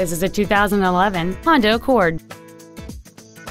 This is a 2011 Honda Accord.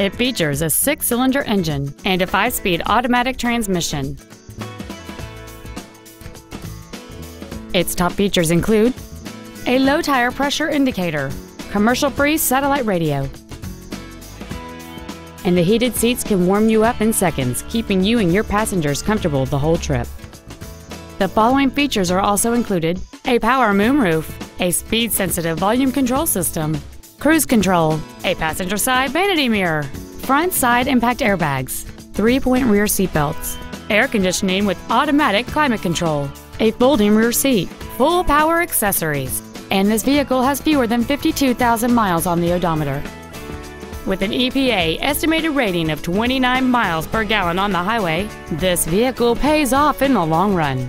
It features a six-cylinder engine and a five-speed automatic transmission. Its top features include a low tire pressure indicator, commercial-free satellite radio, and the heated seats can warm you up in seconds, keeping you and your passengers comfortable the whole trip. The following features are also included a power moonroof, a speed sensitive volume control system, cruise control, a passenger side vanity mirror, front side impact airbags, three point rear seatbelts, air conditioning with automatic climate control, a folding rear seat, full power accessories, and this vehicle has fewer than 52,000 miles on the odometer. With an EPA estimated rating of 29 miles per gallon on the highway, this vehicle pays off in the long run.